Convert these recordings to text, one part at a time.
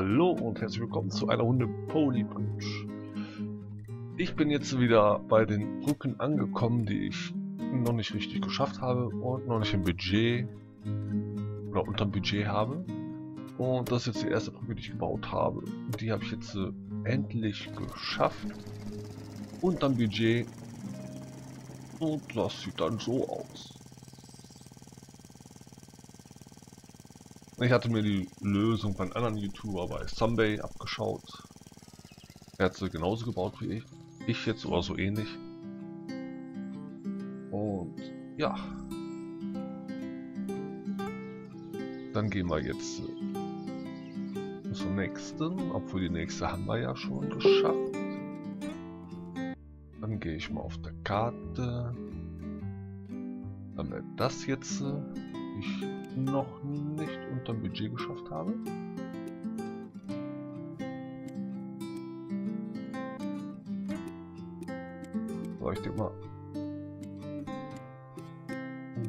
Hallo und herzlich willkommen zu einer Runde Bridge. Ich bin jetzt wieder bei den Brücken angekommen, die ich noch nicht richtig geschafft habe und noch nicht im Budget oder unterm Budget habe. Und das ist jetzt die erste Brücke, die ich gebaut habe. Die habe ich jetzt äh, endlich geschafft. Unterm Budget. Und das sieht dann so aus. Ich hatte mir die Lösung von anderen YouTuber bei Sunbay abgeschaut. Er hat sie genauso gebaut wie ich. Ich jetzt oder so ähnlich. Und ja. Dann gehen wir jetzt äh, zur nächsten, obwohl die nächste haben wir ja schon geschafft. Dann gehe ich mal auf der Karte. Dann wäre das jetzt. Äh, ich noch nicht unter Budget geschafft habe. Denke mal,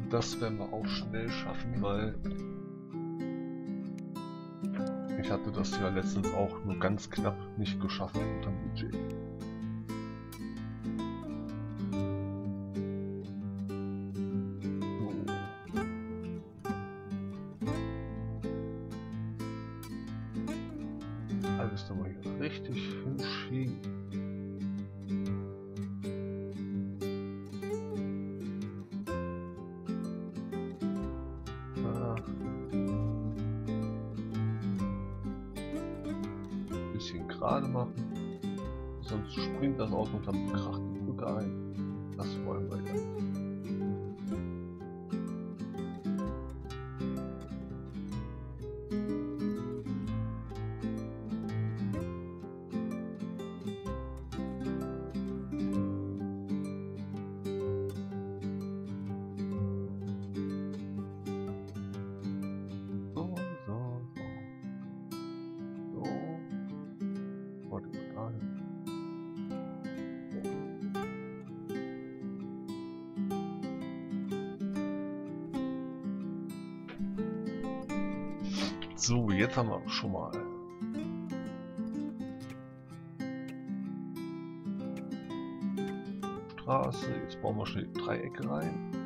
das werden wir auch schnell schaffen, weil ich hatte das ja letztens auch nur ganz knapp nicht geschafft unter Budget. Gerade machen, sonst springt das Auto und dann kracht die Brücke ein. Das wollen wir ja nicht. So, jetzt haben wir schon mal. Straße, jetzt bauen wir schnell Dreiecke rein.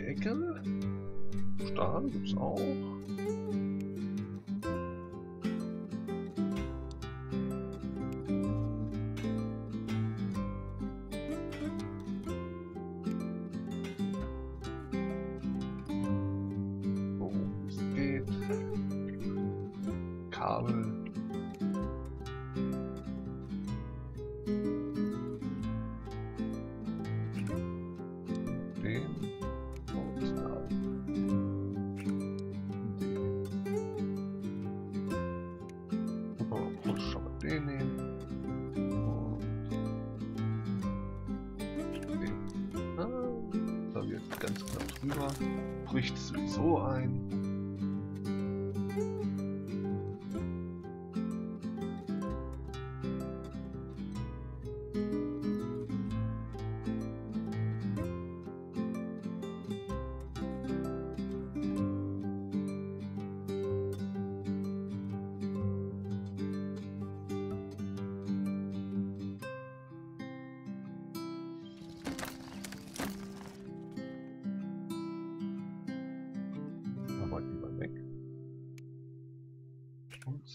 Dreiecke. Stahl gibt's auch. Den nehmen. Und den. Ah, da wird ganz knapp drüber. Bricht sowieso ein.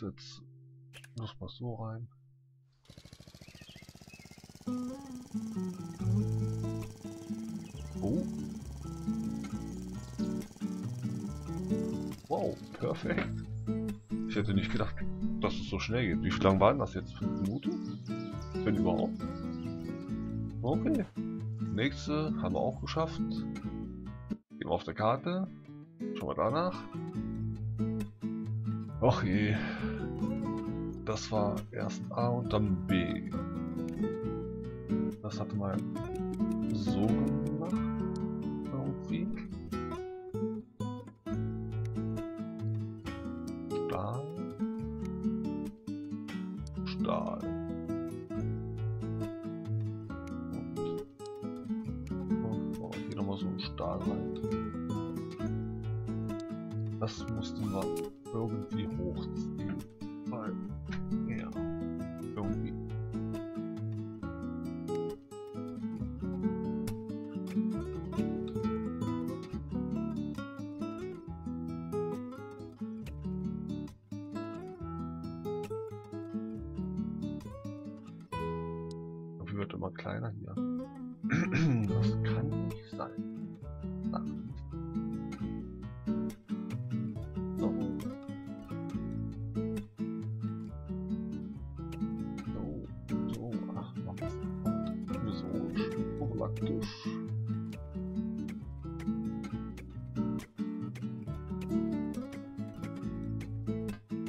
Jetzt muss man so rein. Oh. Wow, perfekt. Ich hätte nicht gedacht, dass es so schnell geht. Wie viel lang waren das jetzt? Fünf Minuten? Wenn überhaupt. Okay. Nächste haben wir auch geschafft. Gehen wir auf der Karte. Schauen wir danach. Och je. Das war erst A und dann B. Das hatte man so gemacht. Irgendwie. Stahl. Stahl. Und oh, hier nochmal so ein Stahl rein. Das mussten wir irgendwie hochziehen. Weil, ja, irgendwie.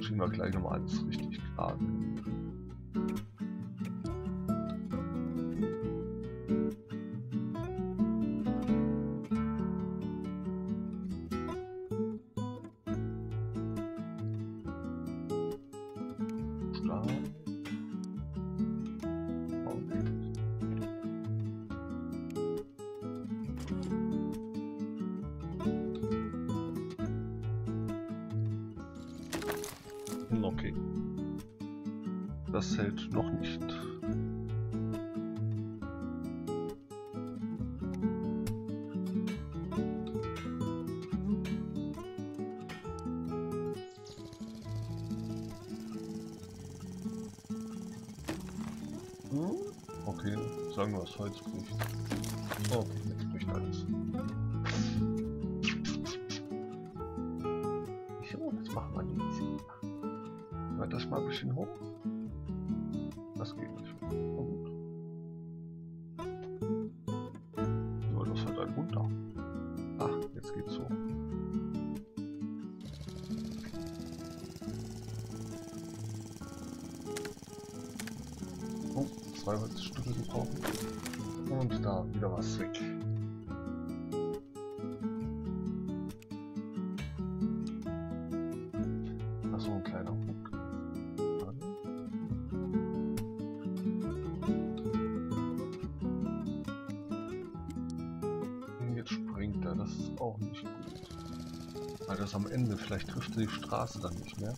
Schieben wir gleich nochmal alles richtig gerade. Das hält noch nicht. Hm? Okay, sagen wir, Holz bricht. Okay, jetzt bricht alles. Oh, zwei Holzstücke gebrauchen. Und da wieder was weg. Ach so, ein kleiner Punkt. Jetzt springt er, das ist auch nicht gut. Weil das am Ende, vielleicht trifft die Straße dann nicht mehr.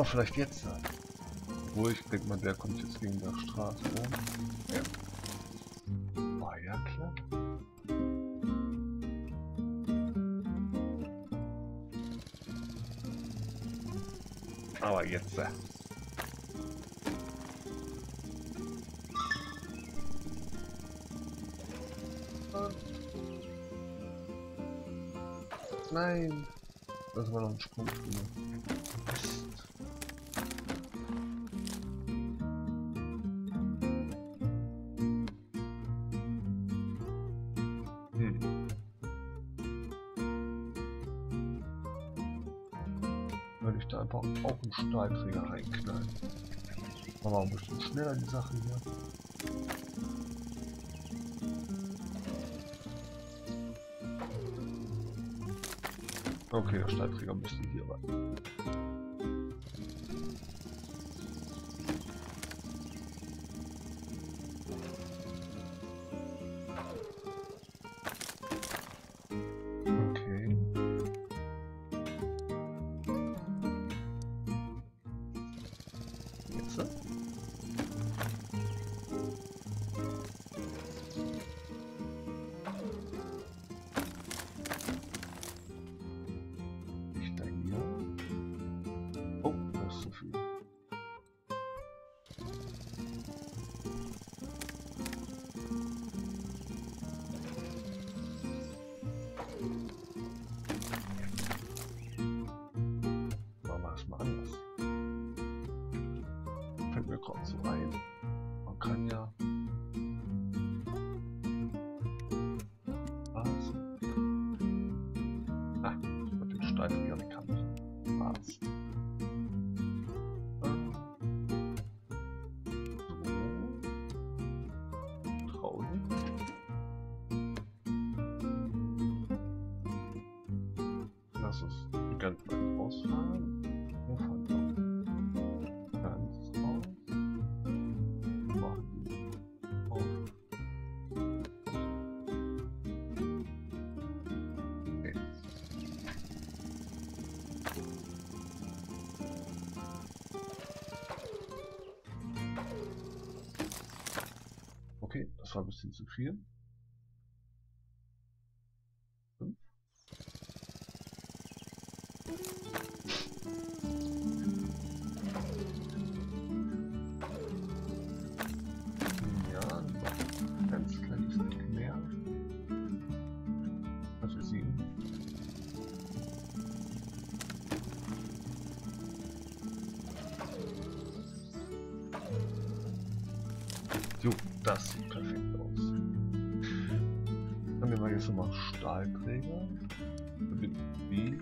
Aber vielleicht jetzt. ja. Obwohl, ich denke mal, der kommt jetzt gegen der Straße. Ja. War ja klar. Aber jetzt. ja. Nein. Das war noch ein Sprung drüber. Stahlträger reinknallen. Machen wir ein bisschen schneller die Sache hier. Okay, der Stahlträger müsste hier rein. Dazu ein. Man kann ja was? Ah, ich wollte den Stein kann ich. Was? Bisschen zu viel. Ja, ganz kleines Stück mehr. Also sieben. Jo, das sieht Wir jetzt nochmal Stahlträger. Mit B.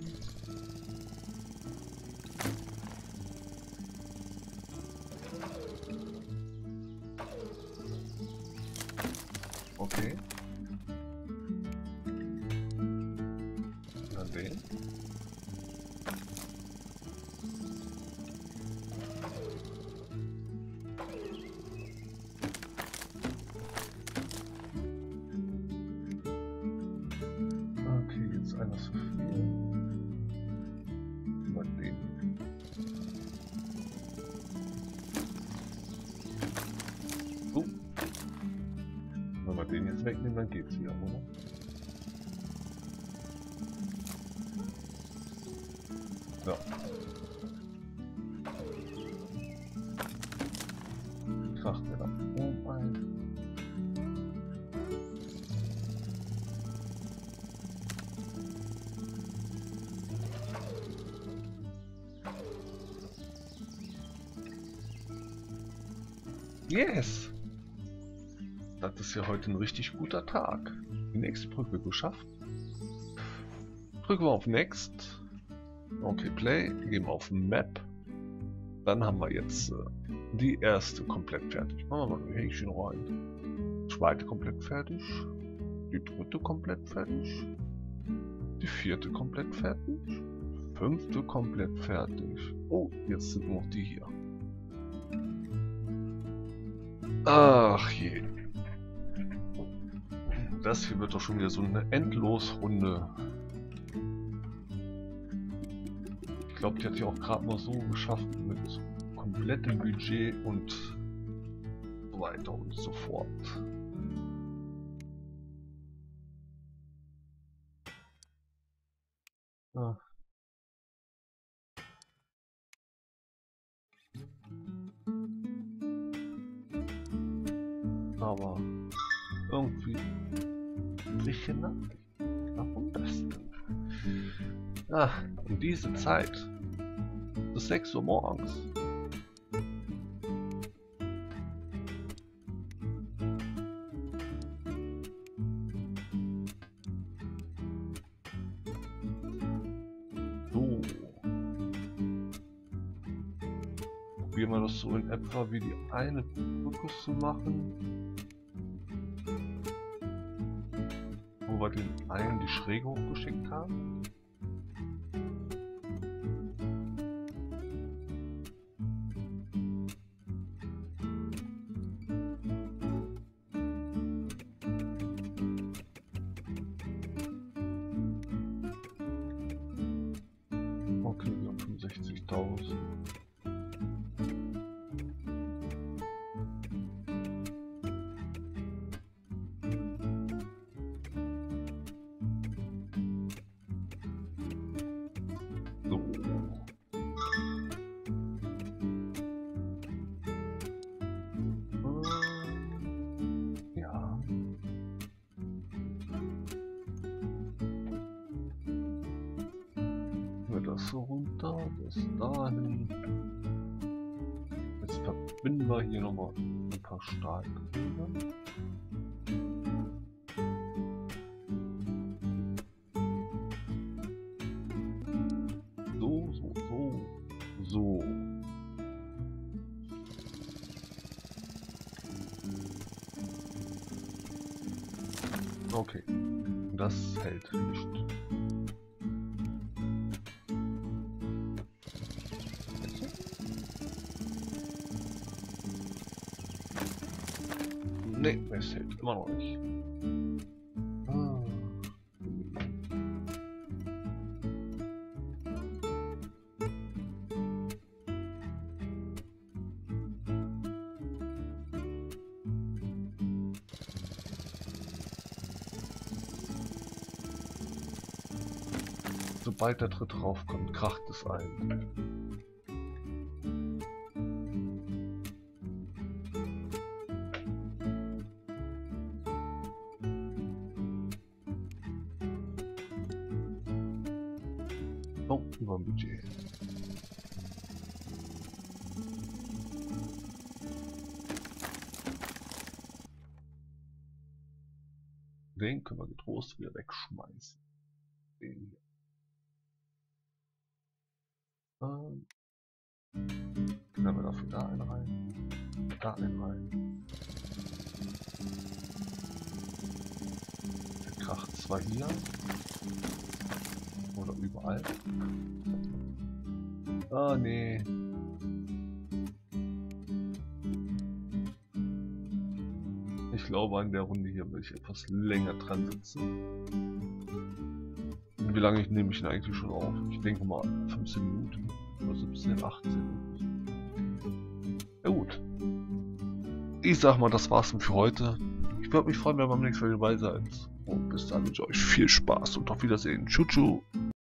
wegnehmen, dann geht's wieder, oder? Ja. Kracht er da oben ein. Yes! Das ist ja heute ein richtig guter Tag. Die nächste Brücke geschafft. Drücken wir auf Next. Okay, Play. Wir gehen auf Map. Dann haben wir jetzt äh, die erste komplett fertig. Machen wir mal ein Häkchen rein. Zweite komplett fertig. Die dritte komplett fertig. Die vierte komplett fertig. Fünfte komplett fertig. Oh, jetzt sind nur noch die hier. Ach je. Das hier wird doch schon wieder so eine Endlosrunde. Ich glaube, die hat sie auch gerade mal so geschafft mit komplettem Budget und so weiter und so fort. Ah. Aber irgendwie bisschen Nachricht. Warum das denn? Ach, um diese Zeit. Bis 6 Uhr morgens. So. Probieren wir das so in etwa wie die eine Brücke zu machen. Wir den einen die Schräge hochgeschickt haben. Okay, wir haben 65.000. Finden wir hier nochmal ein paar Stahlklinge. So, so, so, so. Okay, das hält nicht. Ne, es hält immer noch nicht. Ah. Sobald der Tritt draufkommt, kracht es ein. Oh, über dem Budget. Den können wir getrost wieder wegschmeißen. Den hier. Ähm, knallen wir dafür da einen rein. Da einen rein. Der kracht zwar hier. Oder überall. Ah, nee. Ich glaube, an der Runde hier will ich etwas länger dran sitzen. Und wie lange ich nehme ich ihn eigentlich schon auf? Ich denke mal 15 Minuten. Oder 17, 18. Ja gut. Ich sag mal, das war's dann für heute. Ich würde mich freuen, wenn ihr beim nächsten Mal dabei seid. Und bis dann wünsche ich euch viel Spaß und auf Wiedersehen. Tschu tschu.